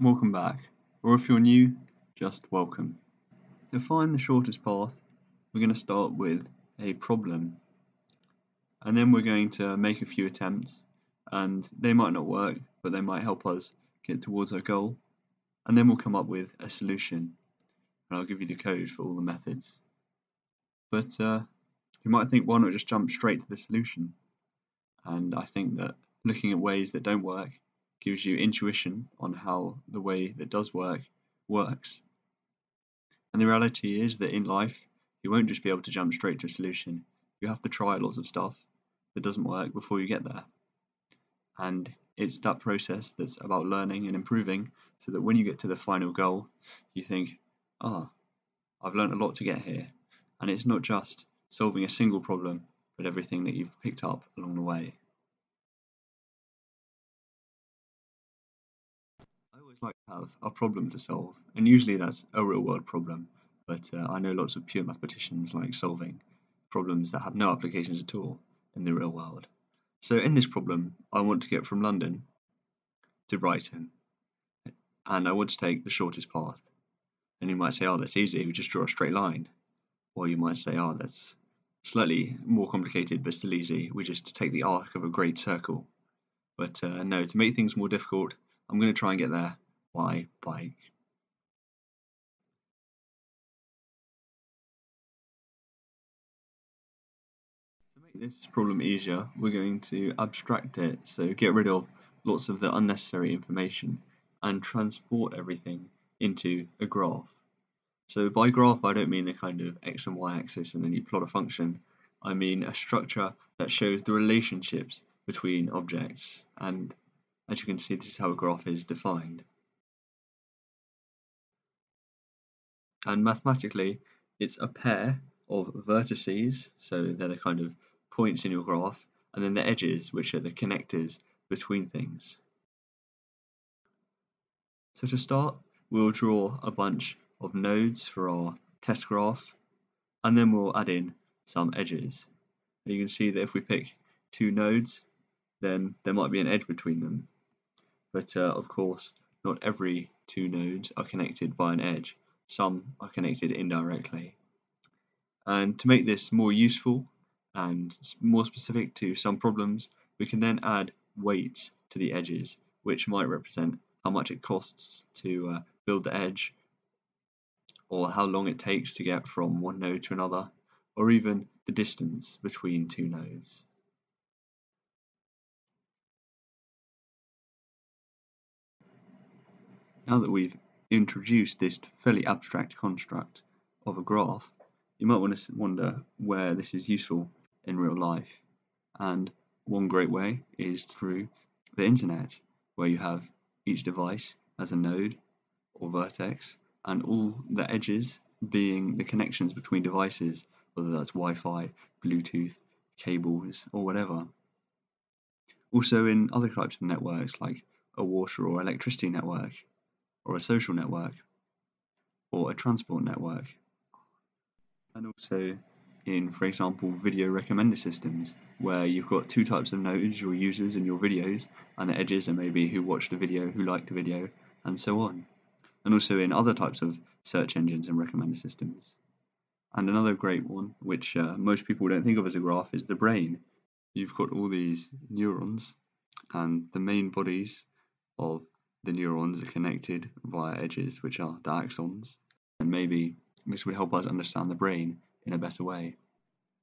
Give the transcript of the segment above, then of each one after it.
welcome back, or if you're new, just welcome. To find the shortest path, we're going to start with a problem, and then we're going to make a few attempts, and they might not work, but they might help us get towards our goal, and then we'll come up with a solution, and I'll give you the code for all the methods. But uh, you might think, why not just jump straight to the solution? And I think that looking at ways that don't work gives you intuition on how the way that does work works. And the reality is that in life, you won't just be able to jump straight to a solution. You have to try lots of stuff that doesn't work before you get there. And it's that process that's about learning and improving so that when you get to the final goal, you think, ah, oh, I've learned a lot to get here. And it's not just solving a single problem, but everything that you've picked up along the way. Have a problem to solve, and usually that's a real world problem. But uh, I know lots of pure mathematicians like solving problems that have no applications at all in the real world. So in this problem, I want to get from London to Brighton, and I want to take the shortest path. And you might say, oh, that's easy, we just draw a straight line. Or you might say, oh, that's slightly more complicated, but still easy, we just take the arc of a great circle. But uh, no, to make things more difficult, I'm going to try and get there by bike. To make this problem easier, we're going to abstract it, so get rid of lots of the unnecessary information and transport everything into a graph. So by graph, I don't mean the kind of x and y axis and then you plot a function. I mean a structure that shows the relationships between objects. And as you can see, this is how a graph is defined. And mathematically it's a pair of vertices, so they're the kind of points in your graph, and then the edges, which are the connectors between things. So to start, we'll draw a bunch of nodes for our test graph, and then we'll add in some edges. And you can see that if we pick two nodes, then there might be an edge between them. But uh, of course, not every two nodes are connected by an edge some are connected indirectly. And to make this more useful and more specific to some problems, we can then add weights to the edges, which might represent how much it costs to uh, build the edge, or how long it takes to get from one node to another, or even the distance between two nodes. Now that we've introduce this fairly abstract construct of a graph, you might want to wonder where this is useful in real life. And one great way is through the internet, where you have each device as a node or vertex, and all the edges being the connections between devices, whether that's Wi Fi, Bluetooth, cables, or whatever. Also, in other types of networks like a water or electricity network, or a social network or a transport network. And also in, for example, video recommender systems, where you've got two types of nodes, your users and your videos, and the edges are maybe who watched the video, who liked the video, and so on. And also in other types of search engines and recommender systems. And another great one, which uh, most people don't think of as a graph, is the brain. You've got all these neurons, and the main bodies of the neurons are connected via edges, which are the axons, and maybe this would help us understand the brain in a better way.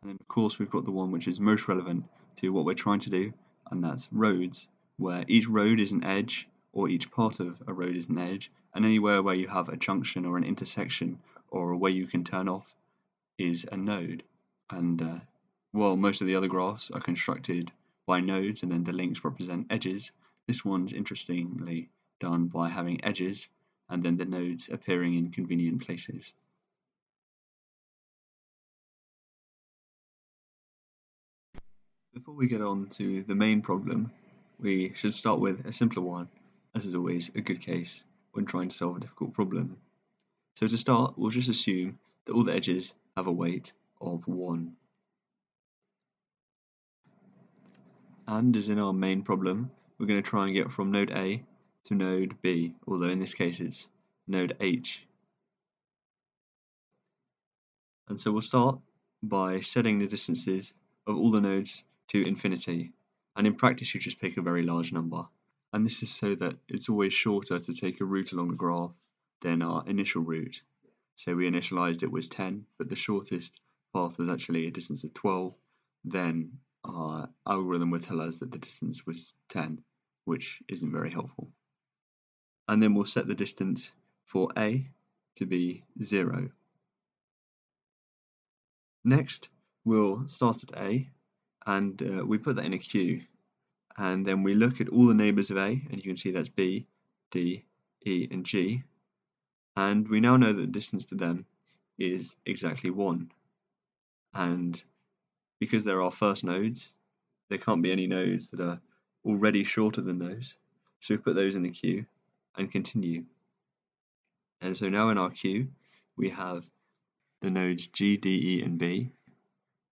And then, of course, we've got the one which is most relevant to what we're trying to do, and that's roads, where each road is an edge, or each part of a road is an edge, and anywhere where you have a junction or an intersection or where you can turn off is a node. And uh, while most of the other graphs are constructed by nodes and then the links represent edges, this one's interestingly done by having edges and then the nodes appearing in convenient places. Before we get on to the main problem, we should start with a simpler one, as is always a good case when trying to solve a difficult problem. So to start, we'll just assume that all the edges have a weight of 1. And as in our main problem, we're going to try and get from node A to node B, although in this case it's node H. And so we'll start by setting the distances of all the nodes to infinity. And in practice, you just pick a very large number. And this is so that it's always shorter to take a route along the graph than our initial route. So we initialized it was 10, but the shortest path was actually a distance of 12. Then our algorithm would tell us that the distance was 10, which isn't very helpful. And then we'll set the distance for A to be 0. Next, we'll start at A and uh, we put that in a queue and then we look at all the neighbours of A and you can see that's B, D, E and G and we now know that the distance to them is exactly 1 and because they're our first nodes there can't be any nodes that are already shorter than those so we put those in the queue and continue. And so now in our queue we have the nodes G, D, E and B.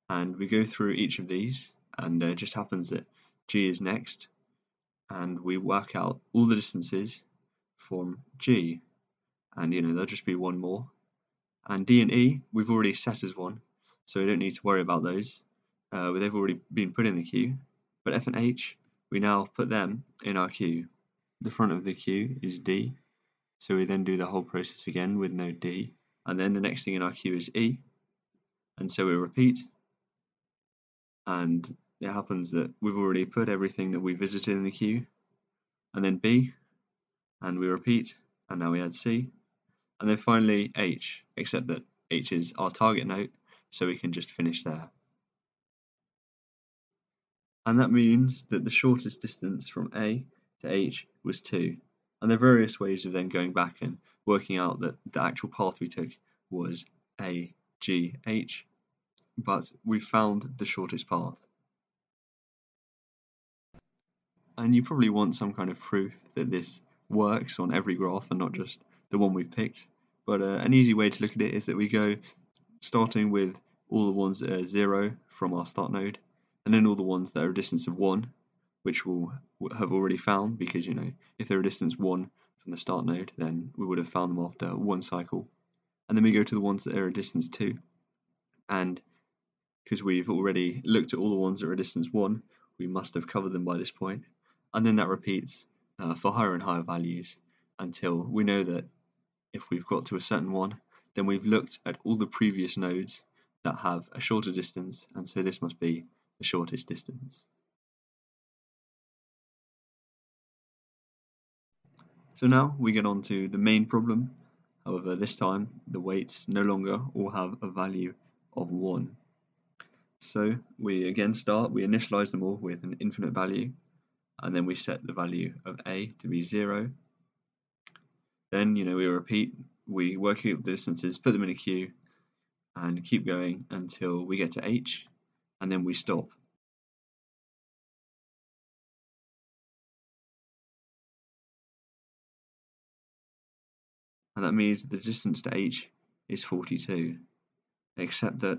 And we go through each of these and it just happens that G is next and we work out all the distances from G. And you know there'll just be one more. And D and E we've already set as one so we don't need to worry about those. Uh, they've already been put in the queue. But F and H we now put them in our queue the front of the queue is D. So we then do the whole process again with node D. And then the next thing in our queue is E. And so we repeat. And it happens that we've already put everything that we visited in the queue, and then B, and we repeat, and now we add C, and then finally H, except that H is our target node, so we can just finish there. And that means that the shortest distance from A to H was 2. And there are various ways of then going back and working out that the actual path we took was A, G, H, but we found the shortest path. And you probably want some kind of proof that this works on every graph and not just the one we've picked. But uh, an easy way to look at it is that we go starting with all the ones that are 0 from our start node, and then all the ones that are a distance of 1, which we'll have already found because, you know, if they're a distance 1 from the start node, then we would have found them after one cycle. And then we go to the ones that are a distance 2, and because we've already looked at all the ones that are a distance 1, we must have covered them by this point and then that repeats uh, for higher and higher values until we know that if we've got to a certain one, then we've looked at all the previous nodes that have a shorter distance, and so this must be the shortest distance. So now we get on to the main problem. However, this time the weights no longer all have a value of 1. So we again start, we initialize them all with an infinite value, and then we set the value of a to be 0. Then, you know, we repeat, we work out the distances, put them in a queue, and keep going until we get to h, and then we stop. And that means the distance to h is 42, except that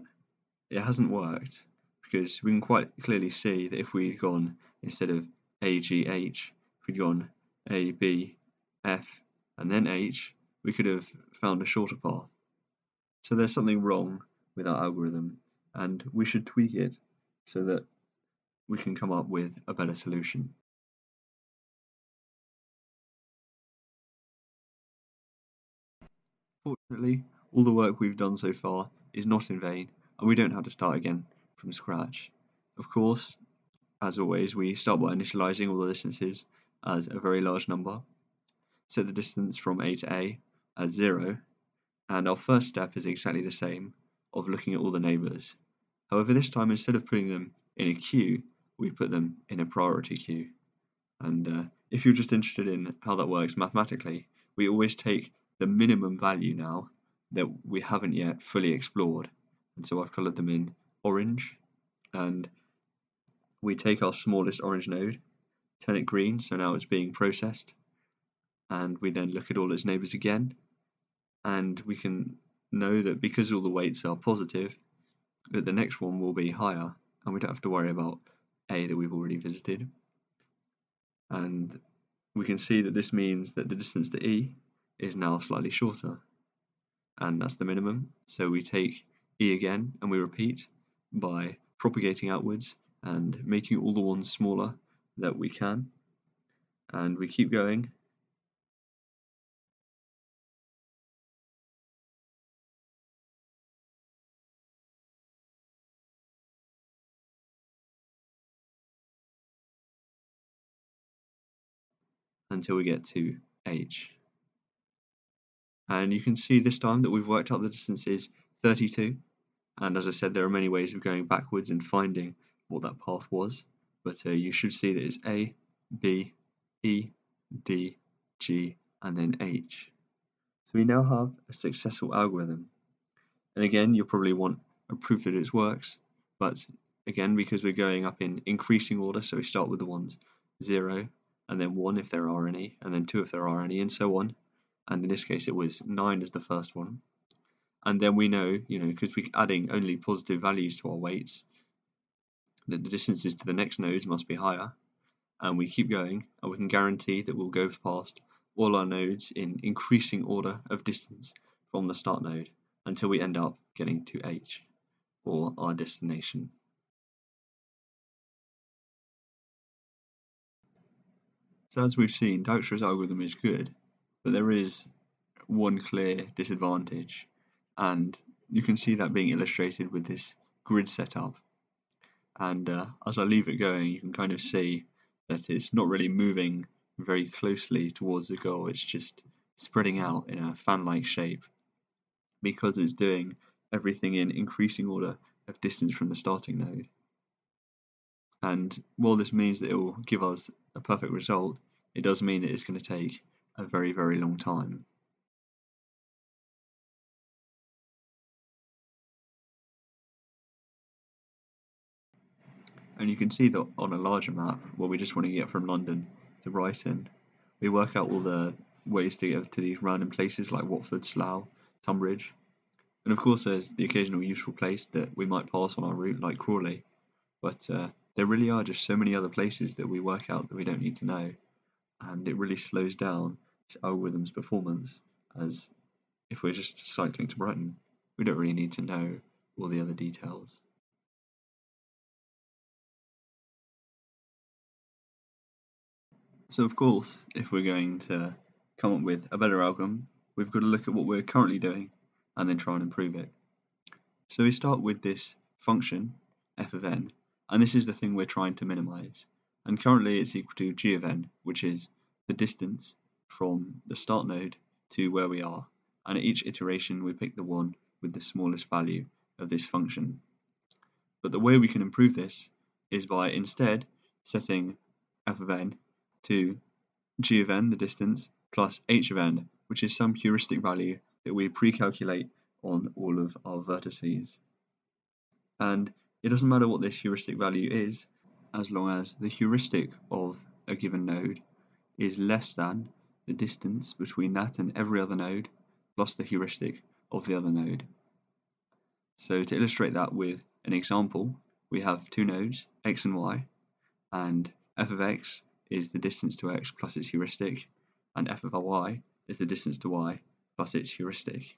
it hasn't worked because we can quite clearly see that if we'd gone instead of AGH, we'd gone A, B, F, and then H, we could have found a shorter path. So there's something wrong with our algorithm, and we should tweak it so that we can come up with a better solution. Fortunately, all the work we've done so far is not in vain, and we don't have to start again from scratch. Of course, as always, we start by initializing all the distances as a very large number, set the distance from A to A at 0, and our first step is exactly the same of looking at all the neighbours. However, this time instead of putting them in a queue, we put them in a priority queue. And uh, if you're just interested in how that works mathematically, we always take the minimum value now that we haven't yet fully explored. And so I've coloured them in orange, and we take our smallest orange node, turn it green, so now it's being processed, and we then look at all its neighbors again, and we can know that because all the weights are positive, that the next one will be higher, and we don't have to worry about A that we've already visited. And we can see that this means that the distance to E is now slightly shorter and that's the minimum. So we take E again and we repeat by propagating outwards and making all the ones smaller that we can and we keep going until we get to h. And you can see this time that we've worked out the distance is 32. And as I said, there are many ways of going backwards and finding what that path was. But uh, you should see that it's A, B, E, D, G, and then H. So we now have a successful algorithm. And again, you'll probably want a proof that it works. But again, because we're going up in increasing order, so we start with the ones 0, and then 1 if there are any, and then 2 if there are any, and so on. And in this case, it was 9 as the first one. And then we know, you know, because we're adding only positive values to our weights, that the distances to the next nodes must be higher. And we keep going, and we can guarantee that we'll go past all our nodes in increasing order of distance from the start node until we end up getting to H, or our destination. So as we've seen, Dijkstra's algorithm is good, but there is one clear disadvantage, and you can see that being illustrated with this grid setup. And uh, as I leave it going, you can kind of see that it's not really moving very closely towards the goal, it's just spreading out in a fan-like shape because it's doing everything in increasing order of distance from the starting node. And while this means that it will give us a perfect result, it does mean that it's going to take a very, very long time. And you can see that on a larger map, where we just want to get from London to Brighton, we work out all the ways to get to these random places like Watford, Slough, Tunbridge. And of course, there's the occasional useful place that we might pass on our route, like Crawley. But uh, there really are just so many other places that we work out that we don't need to know, and it really slows down this algorithm's performance. As if we're just cycling to Brighton, we don't really need to know all the other details. So of course, if we're going to come up with a better algorithm, we've got to look at what we're currently doing and then try and improve it. So we start with this function, f of n, and this is the thing we're trying to minimize. And currently it's equal to g of n, which is the distance from the start node to where we are. And at each iteration we pick the one with the smallest value of this function. But the way we can improve this is by instead setting f of n to g of n, the distance, plus h of n, which is some heuristic value that we pre-calculate on all of our vertices. And it doesn't matter what this heuristic value is, as long as the heuristic of a given node is less than the distance between that and every other node plus the heuristic of the other node. So to illustrate that with an example, we have two nodes, x and y, and f of x is the distance to x plus its heuristic, and f of y is the distance to y plus its heuristic.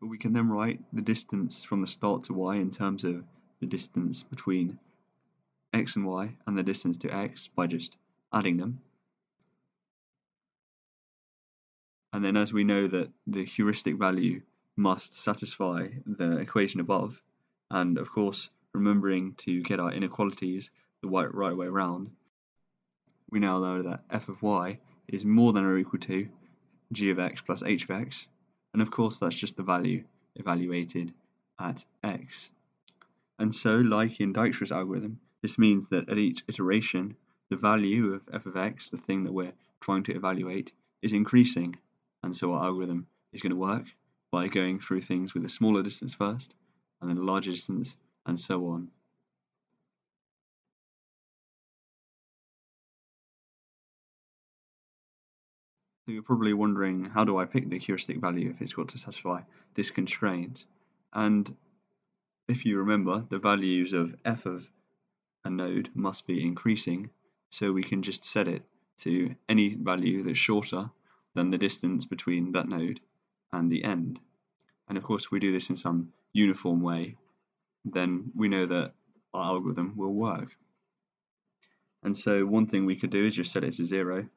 But we can then write the distance from the start to y in terms of the distance between x and y and the distance to x by just adding them. And then as we know that the heuristic value must satisfy the equation above, and of course remembering to get our inequalities the right, right way around, we now know that f of y is more than or equal to g of x plus h of x, and of course that's just the value evaluated at x. And so, like in Dijkstra's algorithm, this means that at each iteration, the value of f of x, the thing that we're trying to evaluate, is increasing. And so our algorithm is going to work by going through things with a smaller distance first, and then a larger distance, and so on. So you're probably wondering, how do I pick the heuristic value if it's got to satisfy this constraint? And if you remember, the values of f of a node must be increasing, so we can just set it to any value that's shorter than the distance between that node and the end. And of course, we do this in some uniform way, then we know that our algorithm will work. And so one thing we could do is just set it to zero,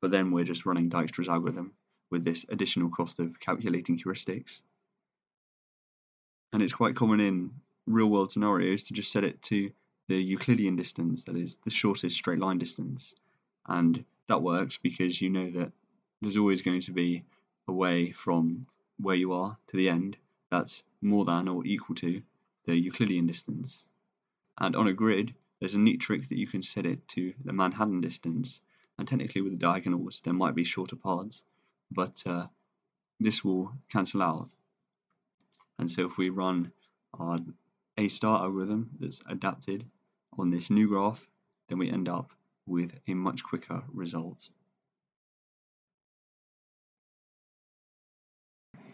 but then we're just running Dijkstra's algorithm with this additional cost of calculating heuristics. And it's quite common in real world scenarios to just set it to the Euclidean distance, that is the shortest straight line distance. And that works because you know that there's always going to be a way from where you are to the end that's more than or equal to the Euclidean distance. And on a grid, there's a neat trick that you can set it to the Manhattan distance. And technically with the diagonals, there might be shorter paths, but uh, this will cancel out. And so if we run our A star algorithm that's adapted on this new graph, then we end up with a much quicker result.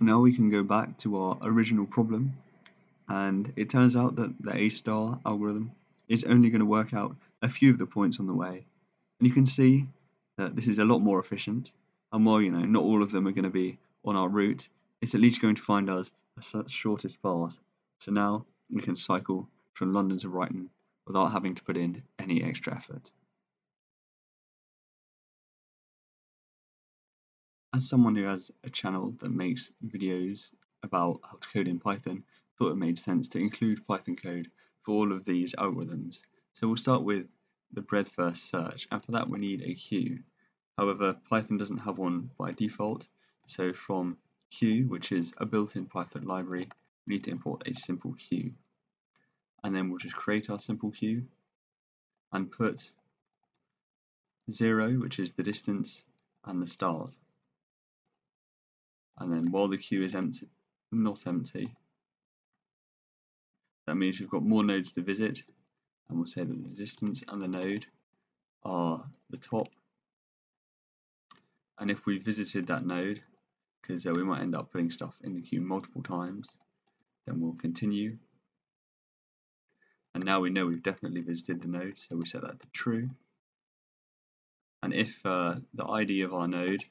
Now we can go back to our original problem and it turns out that the A star algorithm is only going to work out a few of the points on the way. And you can see that this is a lot more efficient and while you know not all of them are going to be on our route, it's at least going to find us the shortest path. So now we can cycle from London to Brighton without having to put in any extra effort. As someone who has a channel that makes videos about how to code in Python, I thought it made sense to include Python code for all of these algorithms. So we'll start with the breadth first search, and for that we need a queue. However, Python doesn't have one by default, so from queue, which is a built-in Python library, we need to import a simple queue and then we'll just create our simple queue and put 0 which is the distance and the start. And then while the queue is empty not empty that means we've got more nodes to visit and we'll say that the distance and the node are the top. And if we visited that node because uh, we might end up putting stuff in the queue multiple times then we'll continue and now we know we've definitely visited the node, so we set that to true. And if uh, the ID of our node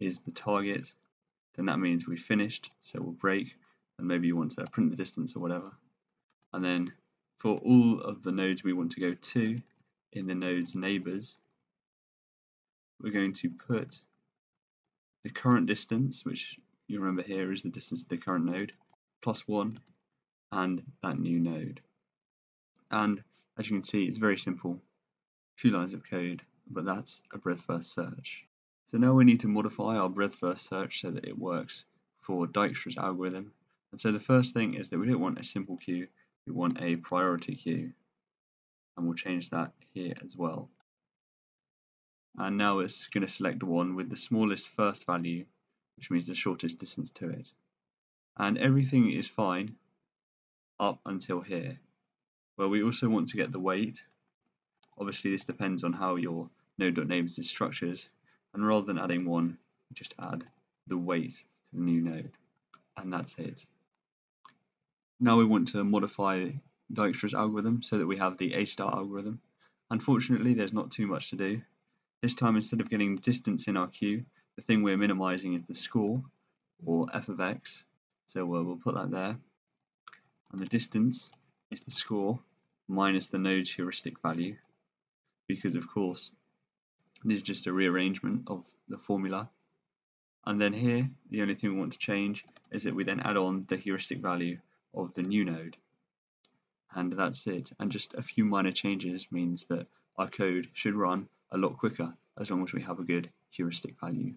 is the target, then that means we've finished, so we'll break, and maybe you want to print the distance or whatever. And then for all of the nodes we want to go to in the node's neighbors, we're going to put the current distance, which you remember here is the distance to the current node, plus 1, and that new node. And as you can see, it's very simple. Few lines of code, but that's a breadth first search. So now we need to modify our breadth first search so that it works for Dijkstra's algorithm. And so the first thing is that we don't want a simple queue, we want a priority queue. And we'll change that here as well. And now it's going to select the one with the smallest first value, which means the shortest distance to it. And everything is fine up until here. Well, we also want to get the weight. Obviously, this depends on how your node.names is structured. And rather than adding one, just add the weight to the new node. And that's it. Now we want to modify Dijkstra's algorithm so that we have the A-star algorithm. Unfortunately, there's not too much to do. This time, instead of getting distance in our queue, the thing we're minimizing is the score, or f of x. So we'll put that there and the distance is the score minus the node's heuristic value because of course this is just a rearrangement of the formula. And then here the only thing we want to change is that we then add on the heuristic value of the new node. And that's it. And just a few minor changes means that our code should run a lot quicker as long as we have a good heuristic value